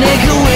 make a